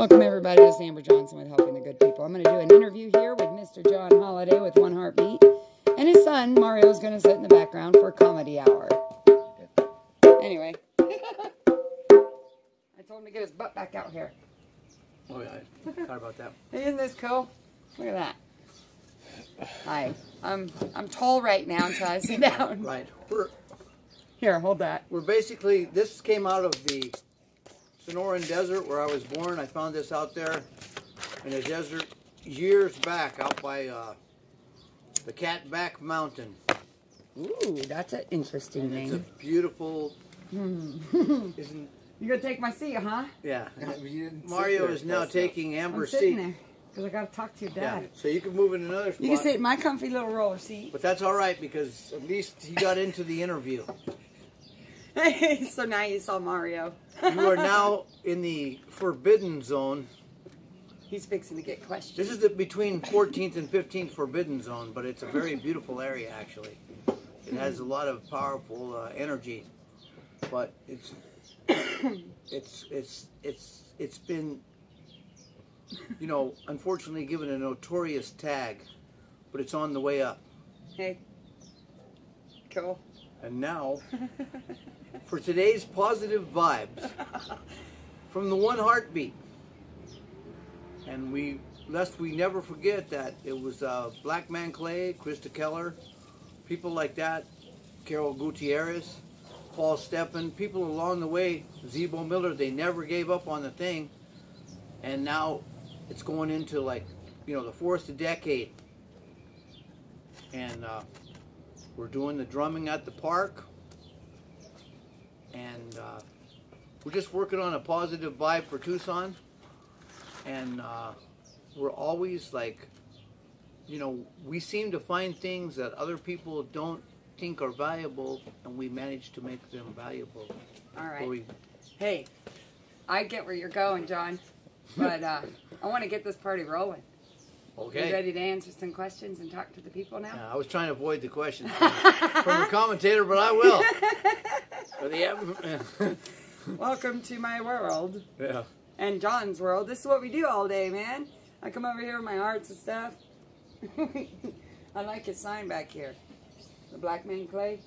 Welcome everybody. This is Amber Johnson with Helping the Good People. I'm going to do an interview here with Mr. John Holladay with One Heartbeat. And his son, Mario, is going to sit in the background for comedy hour. Anyway. I told him to get his butt back out here. Oh yeah, I forgot about that. Hey, Isn't this cool? Look at that. Hi. I'm I'm tall right now until I sit down. Right. We're Here, hold that. we're basically this came out of the Sonoran Desert where I was born. I found this out there in the desert years back out by uh, the Catback Mountain. Ooh, that's an interesting And it's a name. beautiful isn't You gonna take my seat, huh? yeah. You didn't sit Mario is now close taking I'm Amber's sitting seat. there because I gotta talk to your dad. Yeah. dad. So you can move in another spot. You can sit in my comfy little roller seat. But that's all right because at least he got into the interview. so now you saw Mario. You are now in the forbidden zone. He's fixing to get questions. This is the, between 14th and 15th forbidden zone, but it's a very beautiful area actually. It has a lot of powerful uh, energy, but it's it's it's it's it's been you know unfortunately given a notorious tag, but it's on the way up. Hey. Cool. And now for today's positive vibes from the one heartbeat. And we, lest we never forget that it was uh, Black Man Clay, Krista Keller, people like that, Carol Gutierrez, Paul Steppen, people along the way, Zebo Miller, they never gave up on the thing. And now it's going into like, you know, the fourth decade. And uh, we're doing the drumming at the park. And uh, we're just working on a positive vibe for Tucson. And uh, we're always like, you know, we seem to find things that other people don't think are valuable, and we manage to make them valuable. All right. we- Hey, I get where you're going, John, but uh, I want to get this party rolling. You ready to answer some questions and talk to the people now? Yeah, I was trying to avoid the questions from, from the commentator, but I will. For the- Welcome to my world yeah. and John's world. This is what we do all day, man. I come over here with my arts and stuff. I like his sign back here. The Black Man Clay.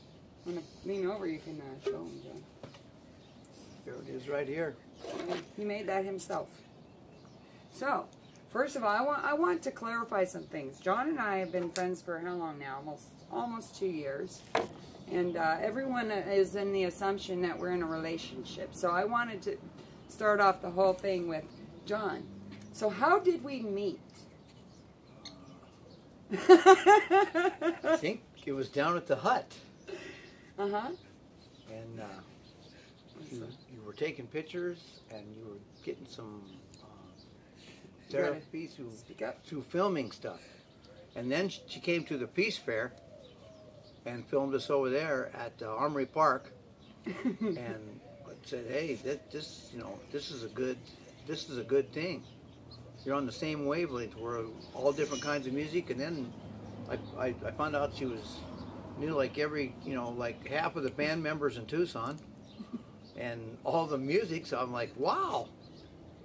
When I lean over, you can uh, show him, John. Here it is right here. He made that himself. So, first of all, I want I want to clarify some things. John and I have been friends for how long now? Almost almost two years, and uh, everyone is in the assumption that we're in a relationship. So I wanted to start off the whole thing with John. So how did we meet? I think it was down at the hut. Uh huh. and uh, you, you were taking pictures and you were getting some therapy up. through filming stuff. And then she came to the Peace Fair and filmed us over there at uh, Armory Park and said, "Hey, that, this you know this is a good this is a good thing. You're on the same wavelength. We're all different kinds of music." And then I, I, I found out she was knew like every you know like half of the band members in Tucson and all the music. So I'm like, wow,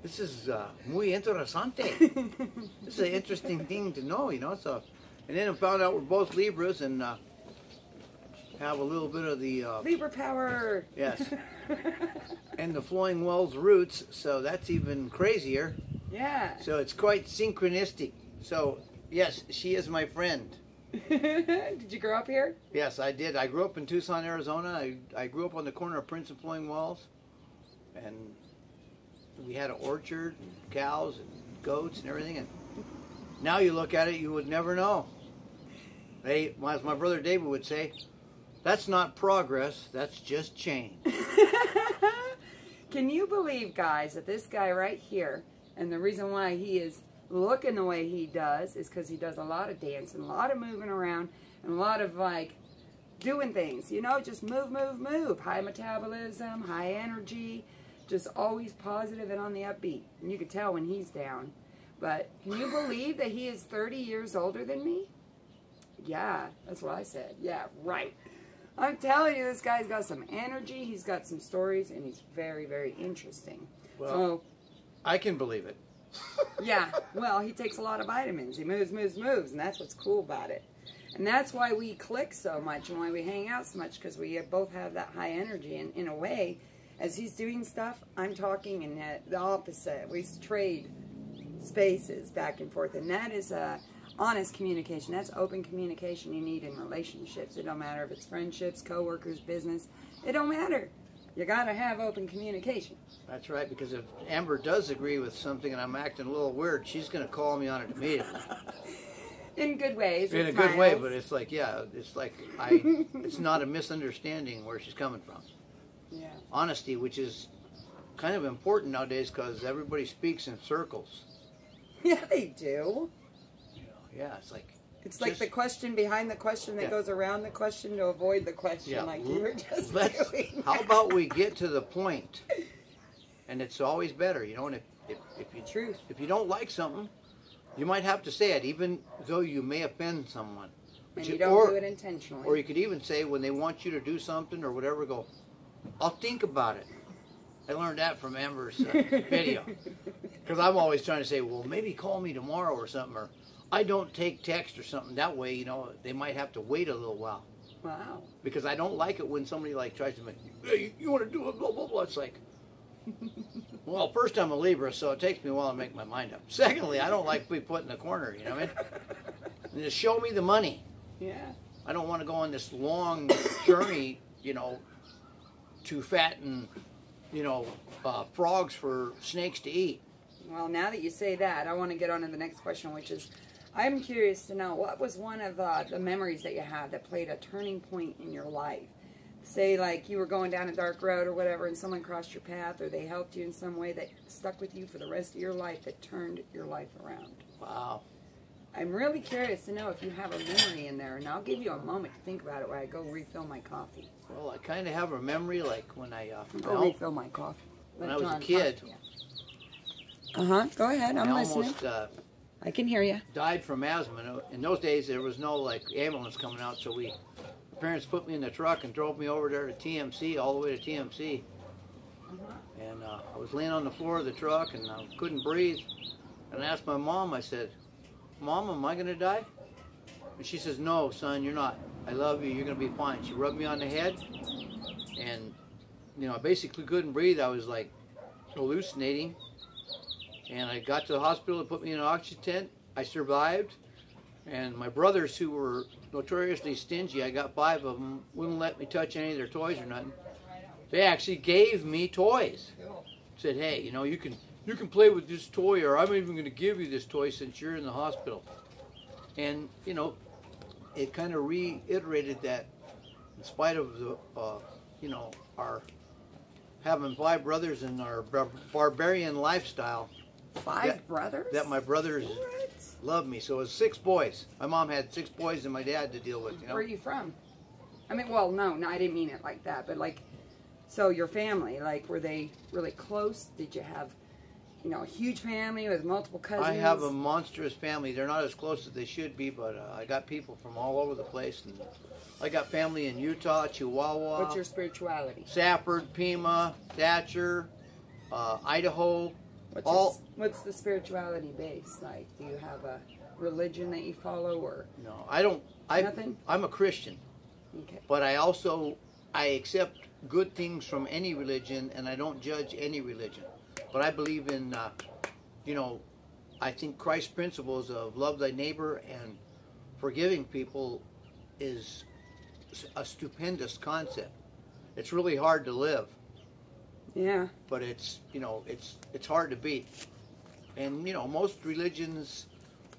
this is uh, muy interesante. this is an interesting thing to know, you know. So, and then I found out we're both Libras and uh, have a little bit of the uh, Libra power. yes and the flowing wells roots. So that's even crazier. yeah. So it's quite synchronistic. So yes, she is my friend. did you grow up here? Yes, I did. I grew up in Tucson, Arizona. I, I grew up on the corner of Prince and Flowing Wells. And we had an orchard, and cows, and goats, and everything. And now you look at it, you would never know. They, as my brother David would say, that's not progress, that's just change. Can you believe, guys, that this guy right here, and the reason why he is looking the way he does is because he does a lot of dancing, a lot of moving around, and a lot of like doing things. You know, just move, move, move. High metabolism, high energy, just always positive and on the upbeat. And you can tell when he's down. But can you believe that he is 30 years older than me? Yeah, that's what I said. Yeah, right. I'm telling you, this guy's got some energy. He's got some stories, and he's very, very interesting. Well, so, I can believe it. yeah, well, he takes a lot of vitamins. He moves, moves, moves, and that's what's cool about it. And that's why we click so much and why we hang out so much because we both have that high energy. And in a way, as he's doing stuff, I'm talking and the opposite. We trade spaces back and forth, and that is a honest communication. That's open communication you need in relationships. It don't matter if it's friendships, coworkers, business. It don't matter. You got to have open communication. That's right, because if Amber does agree with something and I'm acting a little weird, she's going to call me on it immediately. in good ways. In a smiles. good way, but it's like, yeah, it's like I, it's not a misunderstanding where she's coming from. Yeah. Honesty, which is kind of important nowadays because everybody speaks in circles. Yeah, they do. You know, yeah, it's like It's like the question behind the question that Yeah. goes around the question to avoid the question, Yeah. like you were just let's. doing. How about we get to the point? And it's always better, you know. And if if, if you Truth. if you don't like something, you might have to say it, even though you may offend someone. And you don't or, do it intentionally. Or you could even say when they want you to do something or whatever, go, I'll think about it. I learned that from Amber's uh, video. Because I'm always trying to say, well, maybe call me tomorrow or something, or I don't take text or something. That way, you know, they might have to wait a little while. wow. Because I don't like it when somebody like tries to make, hey, you, you want to do it, blah, blah, blah. It's like, well, first I'm a Libra, so it takes me a while to make my mind up. Secondly, I don't like to be put in the corner, you know what I mean? Just show me the money. Yeah. I don't want to go on this long journey, you know, to fatten, you know, uh, frogs for snakes to eat. Well, now that you say that, I want to get on to the next question, which is I'm curious to know what was one of uh, the memories that you had that played a turning point in your life? Say, like you were going down a dark road or whatever, and someone crossed your path, or they helped you in some way that stuck with you for the rest of your life that turned your life around. Wow. I'm really curious to know if you have a memory in there, and I'll give you a moment to think about it while I go refill my coffee. Well, I kind of have a memory like when I, uh, Go refill my coffee. when I was a kid, Uh huh. Go ahead. I'm I listening. almost uh, I can hear you. died from asthma. And In those days, there was no like ambulance coming out, so we, my parents put me in the truck and drove me over there to TMC, all the way to TMC. And uh, I was laying on the floor of the truck and I couldn't breathe. And I asked my mom, I said, Mom, am I going to die? And she says, No, son, you're not. I love you. You're going to be fine. She rubbed me on the head. And, you know, I basically couldn't breathe. I was like hallucinating. And I got to the hospital. They put me in an oxygen tent. I survived. And my brothers, who were notoriously stingy, I got five of them, wouldn't let me touch any of their toys or nothing. They actually gave me toys. Said, "Hey, you know, you can you can play with this toy, or I'm even going to give you this toy since you're in the hospital." And you know, it kind of reiterated that, in spite of the, uh, you know, our having five brothers and our bar- barbarian lifestyle, Five Yeah, brothers? that my brothers What? loved me. So it was six boys. My mom had six boys and my dad to deal with. You know. Where are you from? I mean, well, no, no, I didn't mean it like that, but like, so your family, like, were they really close? Did you have, you know, a huge family with multiple cousins? I have a monstrous family. They're not as close as they should be, but uh, I got people from all over the place. And I got family in Utah, Chihuahua, What's your spirituality? Safford, Pima, Thatcher, uh, Idaho. What's, all your, what's the spirituality base like? Do you have a religion that you follow, or no, I don't. I, Nothing? I'm a Christian, okay? but I also I accept good things from any religion, and I don't judge any religion. But I believe in, uh, you know, I think Christ's principles of love thy neighbor and forgiving people is a stupendous concept. It's really hard to live, Yeah, but it's you know it's it's hard to beat. And you know most religions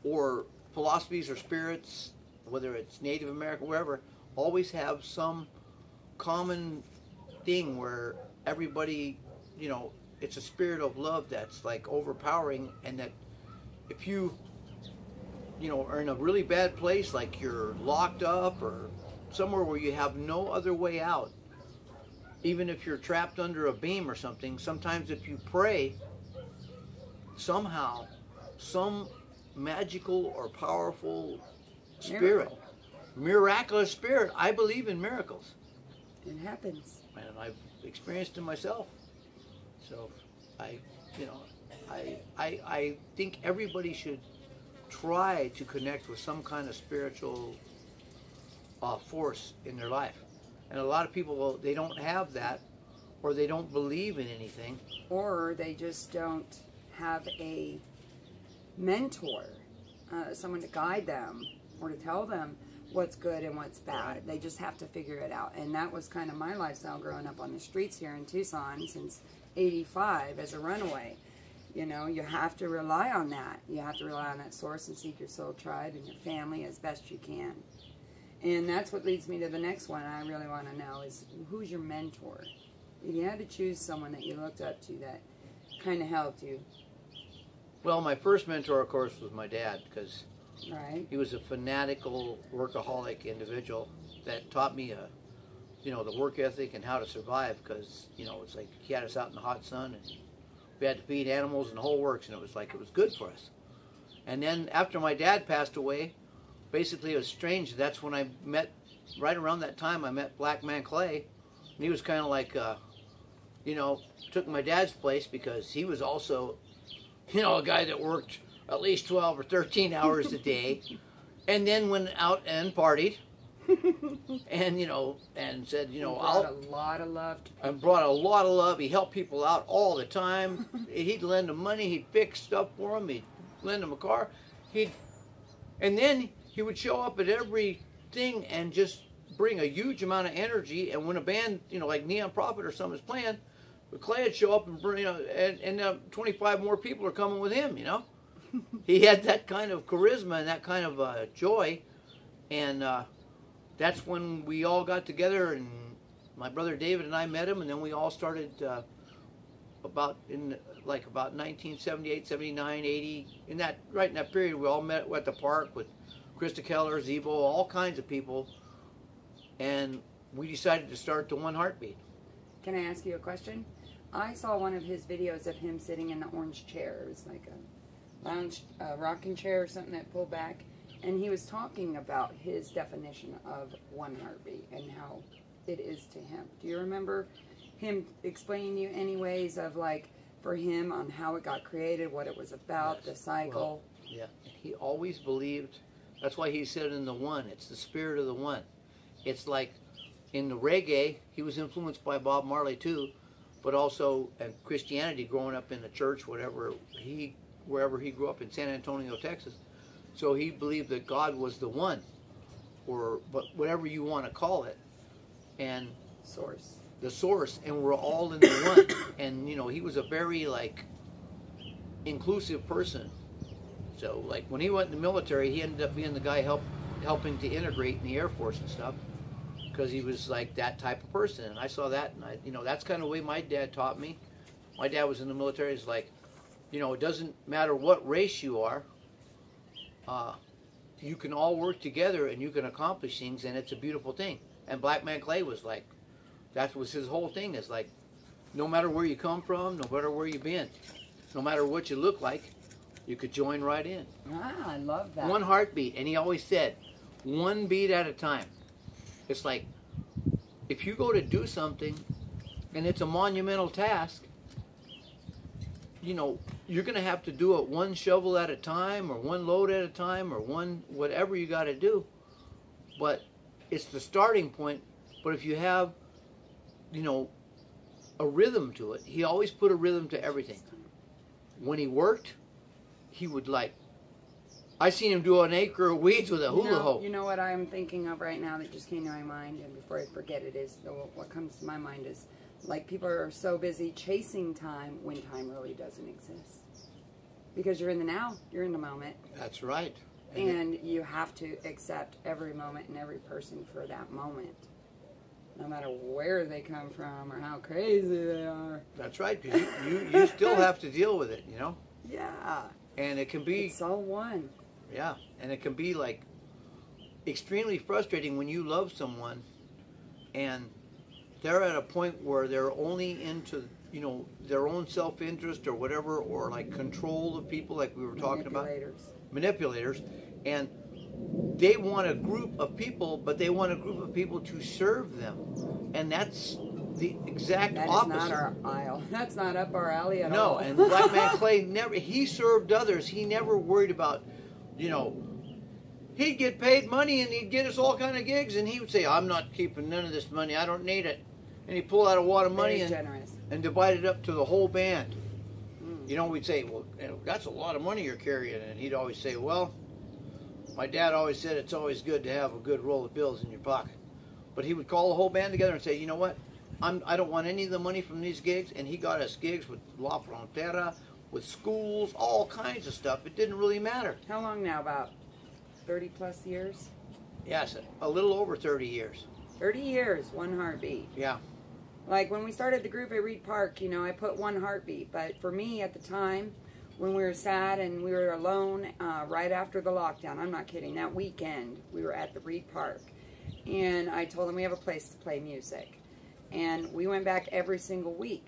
or philosophies or spirits, whether it's Native American, wherever, always have some common thing where everybody, you know, it's a spirit of love that's like overpowering, and that if you, you know, are in a really bad place, like you're locked up or somewhere where you have no other way out, even if you're trapped under a beam or something, sometimes if you pray, somehow, some magical or powerful spirit, Miracle. miraculous spirit, I believe in miracles it happens. and I've experienced it myself. So, I, you know, I, I, I think everybody should try to connect with some kind of spiritual uh, force in their life. And a lot of people, they don't have that or they don't believe in anything. Or they just don't have a mentor, uh, someone to guide them or to tell them what's good and what's bad. Right. They just have to figure it out. And that was kind of my lifestyle growing up on the streets here in Tucson since 85 as a runaway. You know, you have to rely on that. You have to rely on that source and seek your soul tribe and your family as best you can. And that's what leads me to the next one I really want to know is who's your mentor? If you had to choose someone that you looked up to that kind of helped you, Well, my first mentor, of course, was my dad because right? he was a fanatical workaholic individual that taught me a you know the work ethic and how to survive because you know it's like he had us out in the hot sun and we had to feed animals and the whole works and it was like it was good for us. And then after my dad passed away basically it was strange that's when i met right around that time i met black man clay and he was kind of like uh, you know took my dad's place because he was also you know a guy that worked at least 12 or 13 hours a day. And then went out and partied and you know and said you know brought i'll a lot of love to and brought a lot of love. He helped people out all the time. He'd lend them money. He'd fix stuff for them he'd lend them a car. He'd and then he would show up at every thing and just bring a huge amount of energy. And when a band you know like neon prophet or something is playing clay would show up and bring you know and, and uh, 25 more people are coming with him you know? He had that kind of charisma and that kind of uh, joy. And uh, that's when we all got together and my brother David and I met him and then we all started uh, about in like about 1978 79 80 in that right in that period we all met at the park with Krista Keller Zebo all kinds of people and we decided to start the one heartbeat Can I ask you a question? I saw one of his videos of him sitting in the orange chair. It was like a lounge, a rocking chair or something that pulled back. And he was talking about his definition of one heartbeat and how it is to him. Do you remember him explaining you any ways of like for him on how it got created, what it was about, Yes. the cycle? Yeah, he always believed. That's why he said in the one, it's the spirit of the one. It's like in the reggae, he was influenced by Bob Marley too, but also and Christianity. Growing up in the church, whatever he, wherever he grew up in San Antonio, Texas, so he believed that God was the one, or but whatever you want to call it, and Source. the source and we're all in the one. And you know he was a very like inclusive person. So like when he went in the military he ended up being the guy help helping to integrate in the air force and stuff because he was like that type of person. And i saw that and i you know that's kind of the way my dad taught me. My dad was in the military it's like you know it doesn't matter what race you are uh, you can all work together and you can accomplish things and it's a beautiful thing. And black man clay was like that was his whole thing is like no matter where you come from no matter where you've been no matter what you look like you could join right in. Ah, I love that. one heartbeat and he always said one beat at a time. It's like if you go to do something and it's a monumental task you know you're going to have to do it one shovel at a time or one load at a time or one whatever you got to do but it's the starting point but if you have you know a rhythm to it he always put a rhythm to everything when he worked he would like I seen him do an acre of weeds with a hula you know, hoe. You know what I'm thinking of right now that just came to my mind, and before I forget it is the, what comes to my mind is like people are so busy chasing time when time really doesn't exist. Because you're in the now, you're in the moment, That's right. And it- you have to accept every moment and every person for that moment. No matter where they come from or how crazy they are. that's right. you, you you still have to deal with it, you know. Yeah. And it can be It's all one. yeah, and it can be like extremely frustrating when you love someone and they're at a point where they're only into you know their own self-interest or whatever or like control of people like we were talking about Manipulators. manipulators and they want a group of people but they want a group of people to serve them and that's the exact That is opposite. not our aisle. That's not up our alley at no, all. No, and Black Man Clay never. He served others. He never worried about, you know. He'd get paid money and he'd get us all kind of gigs, and he would say, "I'm not keeping none of this money. I don't need it." And he'd pull out a wad of money Very and, generous. And divide it up to the whole band. Mm. You know, we'd say, "Well, you know, that's a lot of money you're carrying," and he'd always say, "Well, my dad always said it's always good to have a good roll of bills in your pocket." But he would call the whole band together and say, "You know what? I'm, I don't want any of the money from these gigs." And he got us gigs with La Frontera, with schools, all kinds of stuff. It didn't really matter. How long now? About 30 plus years? Yes, a little over 30 years. 30 years, one heartbeat. Yeah. Like when we started the group at Reid Park, you know, I put one heartbeat. But for me at the time, when we were sad and we were alone uh, right after the lockdown, I'm not kidding, that weekend we were at the Reid Park. And I told them we have a place to play music. And we went back every single week.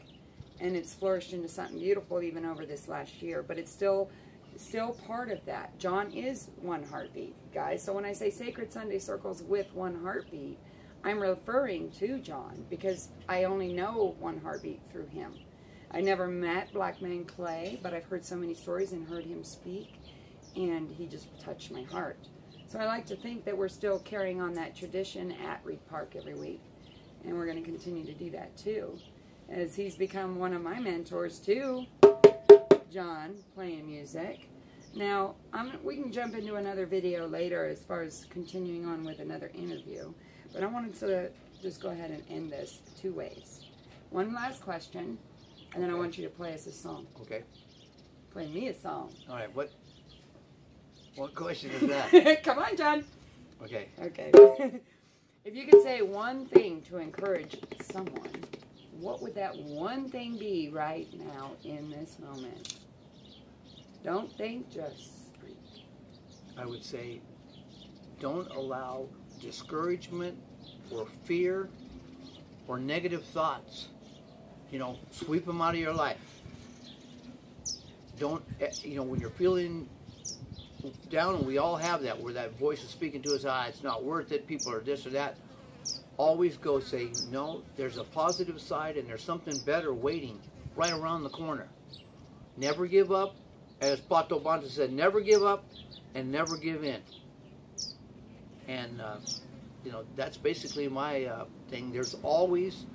And it's flourished into something beautiful even over this last year. But it's still still part of that. John is one heartbeat, guys. So when I say Sacred Sunday Circles with one heartbeat, I'm referring to John because I only know one heartbeat through him. I never met Black Man Clay, but I've heard so many stories and heard him speak, and he just touched my heart. So I like to think that we're still carrying on that tradition at Reid Park every week, and we're going to continue to do that too, as he's become one of my mentors too. John playing music. Now, I'm, we can jump into another video later as far as continuing on with another interview, but I wanted to just go ahead and end this two ways. One last question, and then I want you to play us a song. Okay. Play me a song. All right. What? What question is that? Come on, John. Okay. Okay. if you could say one thing to encourage someone, what would that one thing be right now in this moment? Don't think, just speak. I would say don't allow discouragement or fear or negative thoughts, you know, sweep them out of your life. Don't, eh, you know, when you're feeling down, and we all have that, where that voice is speaking to us, ah, it's not worth it, people are this or that. Always go say, no, there's a positive side and there's something better waiting right around the corner. Never give up. As Pato Banton said, never give up and never give in. And, uh, you know, that's basically my uh, thing. There's always,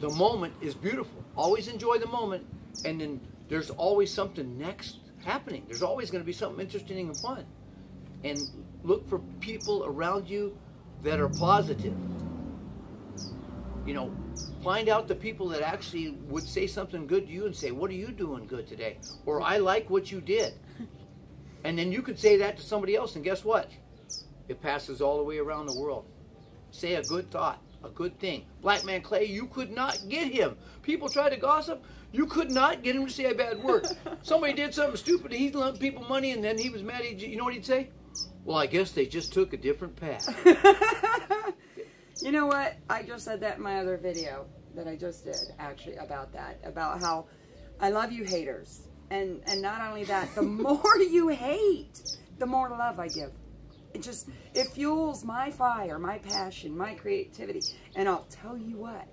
the moment is beautiful. Always enjoy the moment. And then there's always something next happening. There's always going to be something interesting and fun. And look for people around you that are positive. You know, find out the people that actually would say something good to you and say, What are you doing good today? Or I like what you did. And then you could say that to somebody else, and guess what? It passes all the way around the world. Say a good thought, a good thing. Black Man Clay, you could not get him. People tried to gossip. You could not get him to say a bad word. Somebody did something stupid. He lent people money, and then he was mad. He'd, you know what he'd say? Well, I guess they just took a different path. you know what? I just said that in my other video that I just did, actually, about that. About how I love you haters. And, and not only that, the more you hate, the more love I give. It just, it fuels my fire, my passion, my creativity. And I'll tell you what,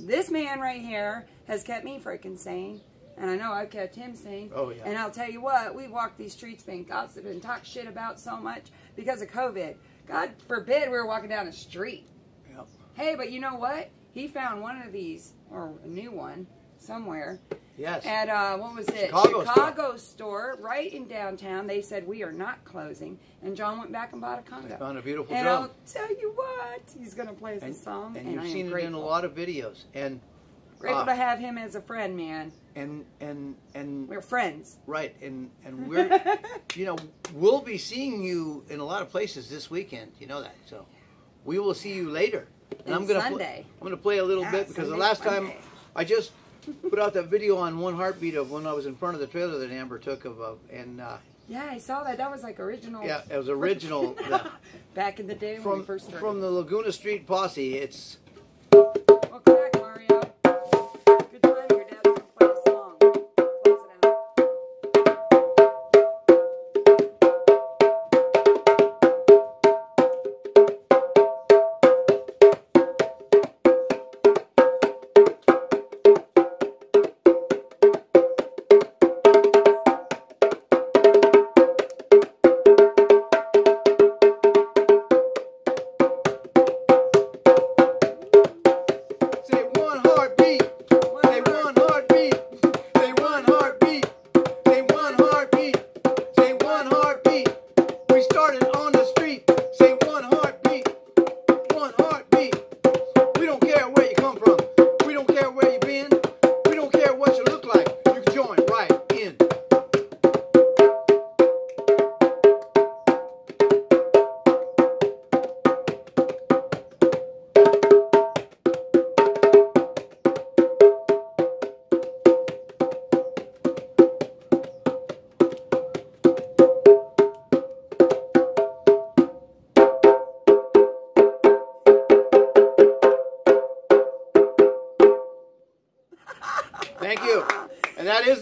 this man right here has kept me freaking sane. And I know I've kept him sane. Oh, yeah. And I'll tell you what, we've walked these streets being gossiped and talked shit about so much because of COVID. God forbid we were walking down the street. Yep. Hey, but you know what? He found one of these, or a new one, somewhere. Yes. At, uh, what was it? Chicago Chicago store. right in downtown. They said, we are not closing. And John went back and bought a conga. I found a beautiful and drum. I'll tell you what, he's going to play us and, a song. and And, you've I seen it grateful. in a lot of videos. And Grateful uh, to have him as a friend, man. and and and We're friends. right and and we're you know we'll be seeing you in a lot of places this weekend. You know that. So we will see you later. And, I'm gonna Sunday. I'm gonna play a little Yeah, bit because the Sunday, last time I just put out that video on one heartbeat of when I was in front of the trailer that Amber took of uh, and uh, Yeah, I saw that. That was like original. yeah it was original Back in the day when we from first started. from the Laguna Street posse. It's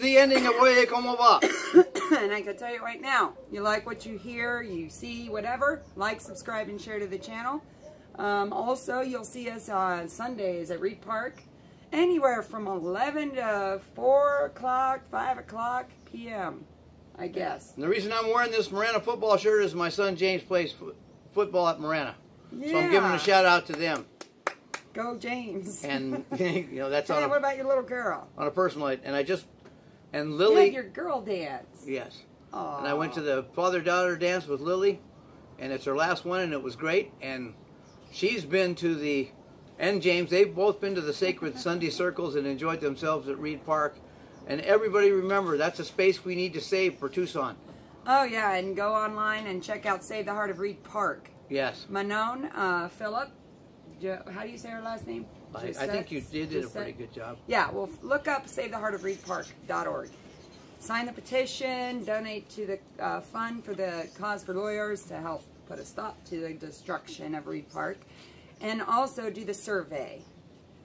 the ending of Oye Como Va. and I can tell you right now, you like what you hear, you see, whatever, like, subscribe, and share to the channel. Um, also, you'll see us on Sundays at Reid Park, anywhere from 11 to 4 o'clock, 5 o'clock p.m., I guess. And the reason I'm wearing this Marana football shirt is my son James plays fo- football at Marana. Yeah. So I'm giving a shout out to them. Go, James. And, you know, that's hey, on what about your little girl? on a personal note. And I just, and You Lily, your girl dance. yes. Aww. And I went to the father-daughter dance with Lily, and it's her last one, and it was great. And she's been to the, and James, they've both been to the sacred Sunday circles and enjoyed themselves at Reid Park. And everybody remember, that's a space we need to save for Tucson. Oh, yeah, and go online and check out Save the Heart of Reid Park. Yes. Manon uh, Phillip, how do you say her last name? I, I think you did, did a pretty good job. Yeah, well, look up SaveTheHeartOfReidPark.org. Sign the petition, donate to the uh, fund for the Cause for Lawyers to help put a stop to the destruction of Reid Park. And also do the survey,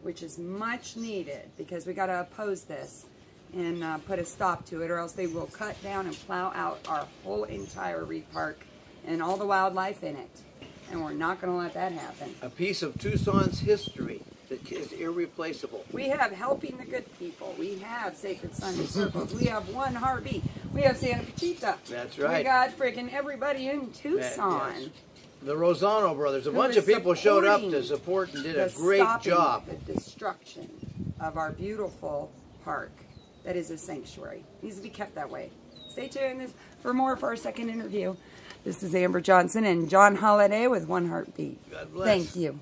which is much needed because we got to oppose this and uh, put a stop to it or else they will cut down and plow out our whole entire Reid Park and all the wildlife in it. And we're not going to let that happen. A piece of Tucson's history that is irreplaceable. We have helping the good people. We have Sacred Sunday Circles. We have One Heartbeat. We have Santa Pachita. That's right. We got freaking everybody in Tucson. yes. The Rosano brothers, a Who bunch of people showed up to support and did a great job. The destruction of our beautiful park that is a sanctuary. needs to be kept that way. Stay tuned for more for our second interview. This is Amber Johnson and John Holladay with One Heartbeat. God bless. Thank you.